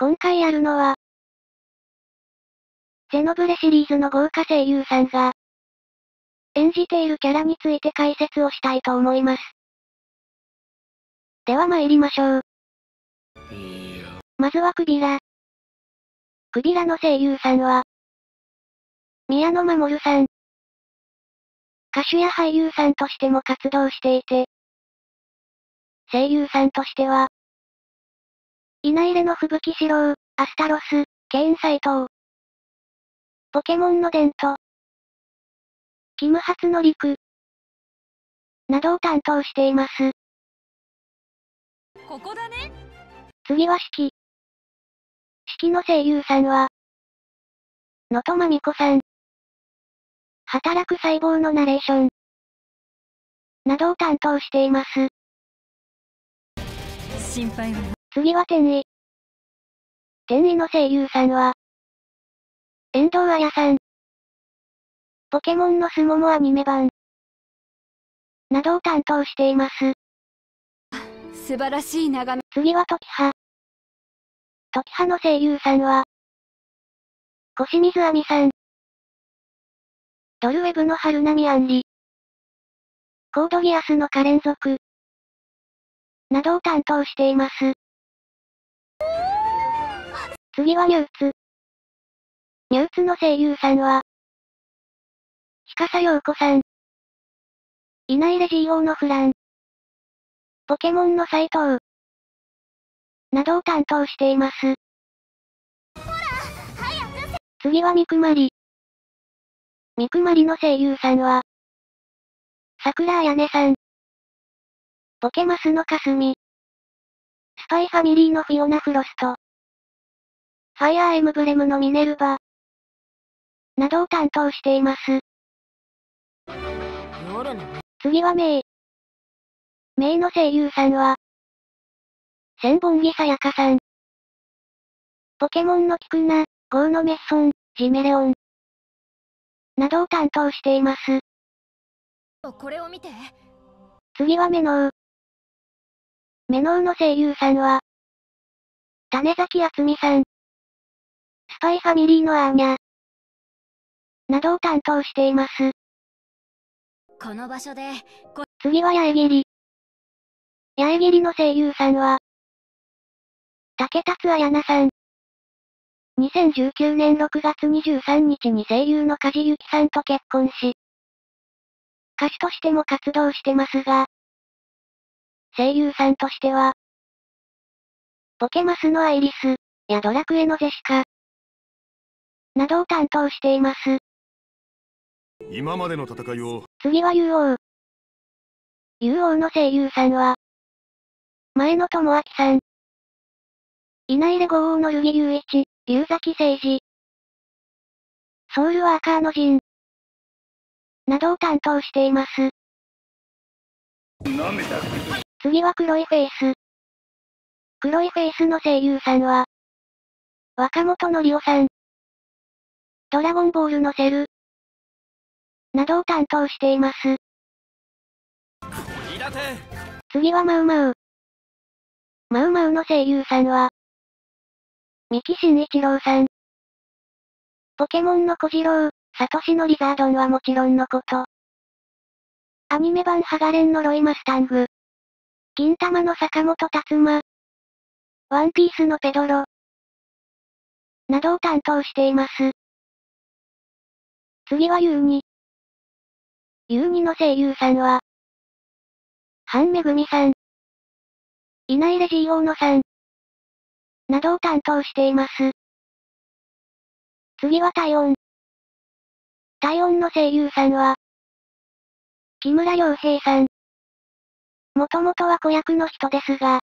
今回やるのは、ゼノブレシリーズの豪華声優さんが、演じているキャラについて解説をしたいと思います。では参りましょう。まずはクビラ。クビラの声優さんは、宮野守さん。歌手や俳優さんとしても活動していて、声優さんとしては、稲入れの吹雪四郎、アスタロス、ケイン斎藤。ポケモンの伝統。キム初の陸。などを担当しています。ここだね。次は四季。四季の声優さんは、野戸真美子さん。働く細胞のナレーション。などを担当しています。心配は次は天意。天意の声優さんは、遠藤彩さん。ポケモンのスモモアニメ版。などを担当しています。素晴らしい眺め。次は時葉。時葉の声優さんは、小清水亜美さん。ドルウェブの春波アンリ。コードギアスの可連続。などを担当しています。次はニューツ。ニューツの声優さんは、鹿陽子さん。稲入れ GO のフラン。ポケモンの斎藤。などを担当しています。次はミクマリ。ミクマリの声優さんは、桜彩音さん。ポケマスのかすみ。スパイファミリーのフィオナ・フロスト。ファイアーエムブレムのミネルヴァ。などを担当しています。次はメイ。メイの声優さんは、千本木さやかさん。ポケモンのキクナ、ゴーのメッソン、ジメレオン。などを担当しています。これを見て。次はメノウ。メノウの声優さんは、種崎敦美さん。スパイファミリーのアーニャ。などを担当しています。この場所で、次は八重桐。八重桐の声優さんは、竹達彩奈さん。2019年6月23日に声優の梶ゆきさんと結婚し、歌手としても活動してますが、声優さんとしては、ポケマスのアイリス、やドラクエのゼシカ、などを担当しています。今までの戦いを。次は竜王。竜王の声優さんは、前野智明さん。稲入れ五王の瑠儀雄一、龍崎誠治。ソウルワーカーの陣。などを担当しています。次は黒いフェイス。黒いフェイスの声優さんは、若本のりおさん。ドラゴンボールのセル。などを担当しています。次はマウマウ。マウマウの声優さんは、三木慎一郎さん。ポケモンの小次郎、サトシのリザードンはもちろんのこと。アニメ版ハガレンのロイマスタング。銀玉の坂本達馬。ワンピースのペドロ。などを担当しています。次はユーニ。ユーニの声優さんは、ハンメグミさん。稲入れ GO のさん。などを担当しています。次は体温。体温の声優さんは、木村良平さん。もともとは子役の人ですが、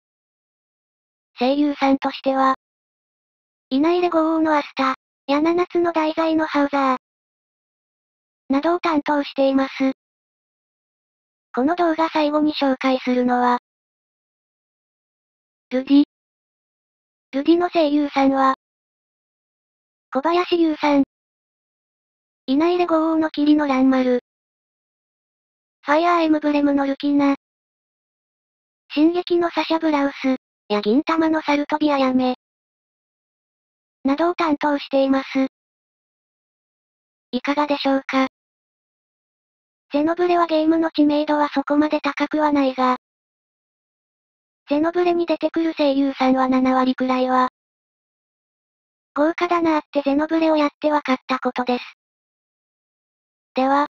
声優さんとしては、稲入れ五王のアスタ、や七つの題材のハウザー、などを担当しています。この動画最後に紹介するのは、ルディ。ルディの声優さんは、小林優さん。稲入れ五王の霧の蘭丸。ファイアーエムブレムのルキナ。進撃のサシャブラウス、や銀玉のサルトビアヤメ。などを担当しています。いかがでしょうか？ゼノブレはゲームの知名度はそこまで高くはないが、ゼノブレに出てくる声優さんは7割くらいは、豪華だなーってゼノブレをやって分かったことです。では、